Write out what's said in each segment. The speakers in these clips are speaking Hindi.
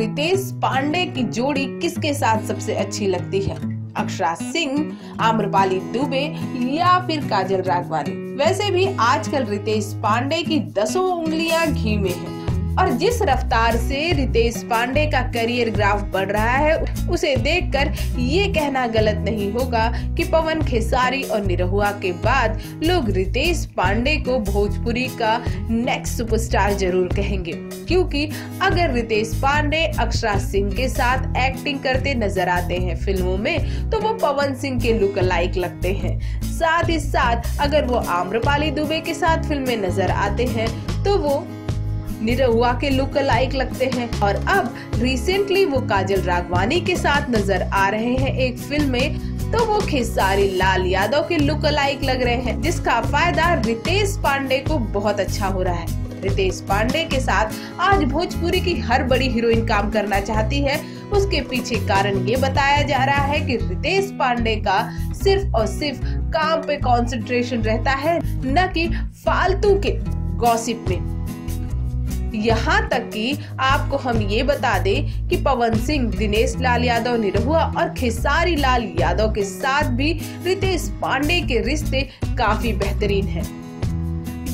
रितेश पांडे की जोड़ी किसके साथ सबसे अच्छी लगती है? अक्षरा सिंह, आम्रपाली दुबे या फिर काजल राघवानी? वैसे भी आजकल रितेश पांडे की दसों उंगलियाँ घी में है। और जिस रफ्तार से रितेश पांडे का करियर ग्राफ बढ़ रहा है, उसे देखकर ये कहना गलत नहीं होगा कि पवन खेसारी और निरहुआ के बाद लोग रितेश पांडे को भोजपुरी का नेक्स्ट सुपरस्टार ज़रूर कहेंगे। क्योंकि अगर रितेश पांडे अक्षरा सिंह के साथ एक्टिंग करते नज़र आते हैं फ़िल्मों में तो वो पवन सिंह के लुक लाइक लगते हैं। साथ ही साथ अगर वो आम्रपाली दुबे के साथ फ़िल्म में नज़र आते हैं तो वो निरहुआ के लुक लाइक लगते हैं। और अब रिसेंटली वो काजल राघवानी के साथ नज़र आ रहे हैं एक फ़िल्म में तो वो खेसारी लाल यादव के लुक लाइक लग रहे हैं, जिसका फ़ायदा रितेश पांडे को बहुत अच्छा हो रहा है। रितेश पांडे के साथ आज भोजपुरी की हर बड़ी हीरोइन काम करना चाहती है। उसके पीछे कारण ये बताया जा रहा है कि रितेश पांडे का सिर्फ़ और सिर्फ़ काम पे कंसंट्रेशन रहता है, न कि फालतू के गॉसिप में। यहाँ तक कि आपको हम ये बता दें कि पवन सिंह, दिनेश लाल यादव, निरहुआ और खेसारी लाल यादव के साथ भी रितेश पांडे के रिश्ते काफ़ी बेहतरीन हैं।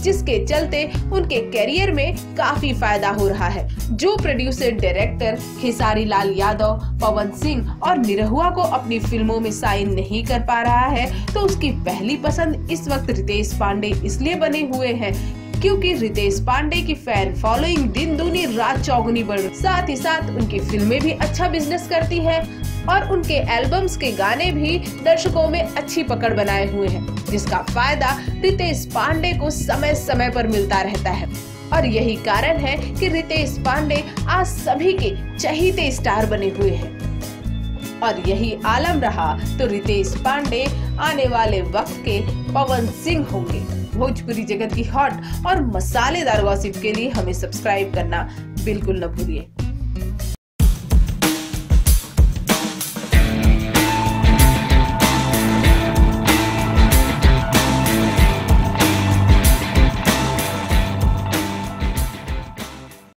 जिसके चलते उनके करियर में काफ़ी फ़ायदा हो रहा है जो प्रोड्यूसर डायरेक्टर खेसारी लाल यादव, पवन सिंह और निरहुआ को अपनी फ़िल्मों में साइन नहीं कर पा रहा है तो उसकी पहली पसंद इस वक्त रितेश पांडे इसलिए बने हुए हैं क्योंकि रितेश पांडे की फ़ैन फॉलोइंग दिन दूनी रात चौगुनी बढ़ साथ ही साथ उनकी फ़िल्में भी अच्छा बिज़नेस करती है और उनके एल्बम्स के गाने भी दर्शकों में अच्छी पकड़ बनाए हुए हैं, जिसका फ़ायदा रितेश पांडे को समय समय पर मिलता रहता है। और यही कारण है कि रितेश पांडे आज सभी के चहीते स्टार बने हुए हैं। और यही आलम रहा तो रितेश पांडे आने वाले वक्त के पवन सिंह होंगे। भोजपुरी जगत की हॉट और मसालेदार गॉसिप के लिए हमें सब्सक्राइब करना बिल्कुल न भूलिए।